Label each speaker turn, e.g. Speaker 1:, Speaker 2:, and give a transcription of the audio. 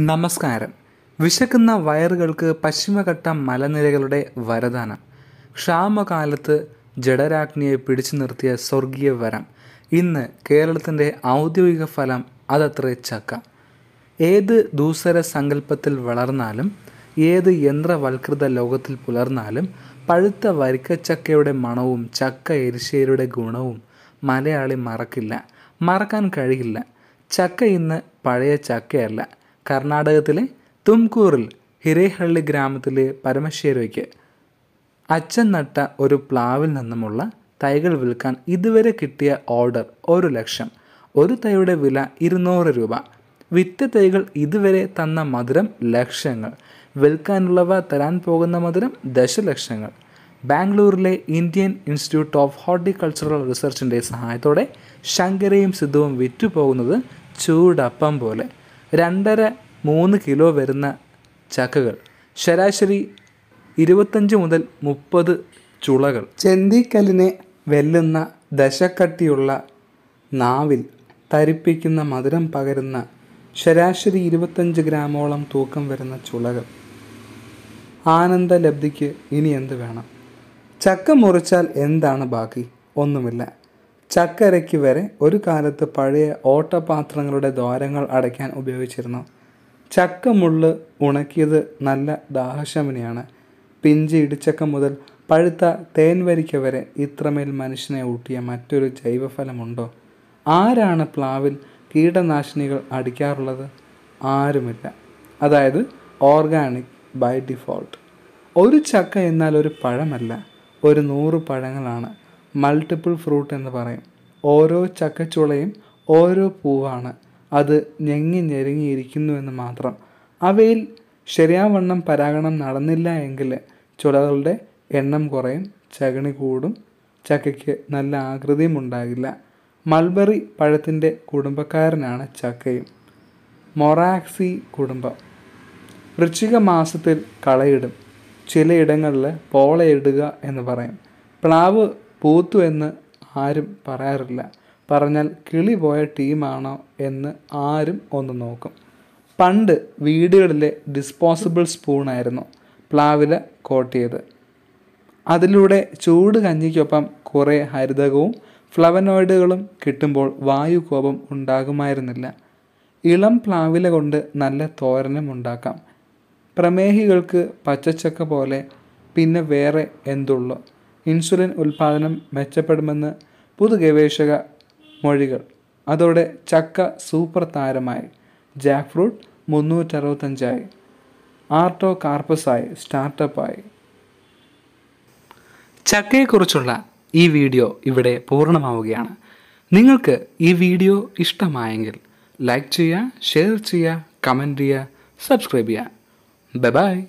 Speaker 1: നമസ്കാരം. വിശക്കുന്ന വയറുകൾക്ക് പശ്ചിമഘട്ട മലനിരകളുടെ വരദാനം. ക്ഷാമകാലത്ത് ജഡരാഗ്നിയെ പിടിച്ചു നിർത്തിയ സ്വർഗീയ വരം. ഇന്ന് കേരളത്തിന്റെ ഔദ്യോഗിക ഫലം അതത്ര ചക്ക. ഏത് ദൂസര സങ്കല്പത്തിൽ വളർന്നാലും ഏത് യന്ത്രവൽകൃത ലോകത്തിൽ പുലർന്നാലും പഴുത്ത വരിക്കച്ചക്കയുടെ മണവും ചക്ക എരിശ്ശേരിയുടെ ഗുണവും മലയാളി മറക്കില്ല മറക്കാൻ കഴിയില്ല. ചക്ക ഇന്ന് പഴയ ചക്കയല്ല. കർണാടകത്തിലെ തുംകൂറിൽ ഹിരേഹള്ളി ഗ്രാമത്തിലെ പരമശ്ശേരിക്ക് അച്ഛൻ നട്ട ഒരു പ്ലാവിൽ നിന്നുമുള്ള തൈകൾ വിൽക്കാൻ ഇതുവരെ കിട്ടിയ ഓർഡർ ഒരു ലക്ഷം. ഒരു തൈയുടെ വില ഇരുന്നൂറ് രൂപ. വിറ്റ തൈകൾ ഇതുവരെ തന്ന മധുരം ലക്ഷങ്ങൾ. വിൽക്കാനുള്ളവ തരാൻ പോകുന്ന മധുരം ദശലക്ഷങ്ങൾ. ബാംഗ്ലൂരിലെ ഇന്ത്യൻ ഇൻസ്റ്റിറ്റ്യൂട്ട് ഓഫ് ഹോർട്ടിക്കൾച്ചറൽ റിസർച്ചിന്റെ സഹായത്തോടെ ശങ്കരയും സിദ്ധുവും വിറ്റുപോകുന്നത് ചൂടപ്പം പോലെ. രണ്ടര മൂന്ന് കിലോ വരുന്ന ചക്കകൾ. ശരാശരി ഇരുപത്തഞ്ച് മുതൽ മുപ്പത് ചുളകൾ. ചെന്തിക്കല്ലിനെ വെല്ലുന്ന ദശക്കട്ടിയുള്ള നാവിൽ തരിപ്പിക്കുന്ന മധുരം പകരുന്ന ശരാശരി ഇരുപത്തഞ്ച് ഗ്രാമോളം തൂക്കം വരുന്ന ചുളകൾ. ആനന്ദ ലബ്ധിക്ക് ഇനി എന്ത് വേണം? ചക്ക മുറിച്ചാൽ എന്താണ് ബാക്കി? ഒന്നുമില്ല. ചക്കരയ്ക്ക് വരെ ഒരു കാലത്ത് പഴയ ഓട്ടപാത്രങ്ങളുടെ ദ്വാരങ്ങൾ അടയ്ക്കാൻ ഉപയോഗിച്ചിരുന്നു. ചക്ക മുള്ള് ഉണക്കിയത് നല്ല ദാഹശമനിയാണ്. പിഞ്ചി ഇടിച്ചക്ക മുതൽ പഴുത്ത തേൻവരിക്ക വരെ ഇത്രമേൽ മനുഷ്യനെ ഊട്ടിയ മറ്റൊരു ജൈവഫലമുണ്ടോ? ആരാണ് പ്ലാവിൽ കീടനാശിനികൾ അടിക്കാറുള്ളത്? ആരുമില്ല. അതായത് ഓർഗാനിക് ബൈ ഡിഫോൾട്ട്. ഒരു ചക്ക എന്നാൽ ഒരു പഴമല്ല ഒരു നൂറ് പഴങ്ങളാണ്. മൾട്ടിപ്പിൾ ഫ്രൂട്ട് എന്ന് പറയും. ഓരോ ചക്കച്ചുളയും ഓരോ പൂവാണ്. അത് ഞെങ്ങി ഞെരുങ്ങിയിരിക്കുന്നുവെന്ന് മാത്രം. അവയിൽ ശരിയാവണ്ണം പരാഗണം നടന്നില്ല എങ്കിൽ ചുളകളുടെ എണ്ണം കുറയും ചകണി കൂടും ചക്കയ്ക്ക് നല്ല ആകൃതിയും ഉണ്ടാകില്ല. മൾബറി പഴത്തിന്റെ കുടുംബക്കാരനാണ് ചക്കയും. മൊറാക്സി കുടുംബം. വൃശ്ചിക മാസത്തിൽ കളയിടും. ചിലയിടങ്ങളിൽ പോളയിടുക എന്ന് പറയും. പ്ലാവ് പൂത്തു എന്ന് ആരും പറയാറില്ല. പറഞ്ഞാൽ കിളി പോയ ടീമാണോ എന്ന് ആരും ഒന്ന് നോക്കും. പണ്ട് വീടുകളിലെ ഡിസ്പോസിബിൾ സ്പൂണായിരുന്നു പ്ലാവില കോട്ടിയത്. അതിലൂടെ ചൂട് കഞ്ഞിക്കൊപ്പം കുറേ ഹരിതകവും ഫ്ലവനോയിഡുകളും കിട്ടുമ്പോൾ വായുകോപം ഉണ്ടാകുമായിരുന്നില്ല. ഇളം പ്ലാവില കൊണ്ട് നല്ല തോരനും ഉണ്ടാക്കാം. പ്രമേഹികൾക്ക് പച്ചച്ചക്ക പോലെ പിന്നെ വേറെ എന്തുള്ളൂ? ഇൻസുലിൻ ഉൽപ്പാദനം മെച്ചപ്പെടുമെന്ന് പുതു ഗവേഷക മൊഴികൾ. അതോടെ ചക്ക സൂപ്പർ താരമായി. Jack fruit മുന്നൂറ്ററുപത്തഞ്ചായി. ആർട്ടോ കാർപ്പസായി സ്റ്റാർട്ടപ്പായി. ചക്കയെക്കുറിച്ചുള്ള ഈ വീഡിയോ ഇവിടെ പൂർണമാവുകയാണ്. നിങ്ങൾക്ക് ഈ വീഡിയോ ഇഷ്ടമായെങ്കിൽ ലൈക്ക് ചെയ്യുക ഷെയർ ചെയ്യുക കമന്റ് ചെയ്യുക സബ്സ്ക്രൈബ് ചെയ്യുക. ബൈ.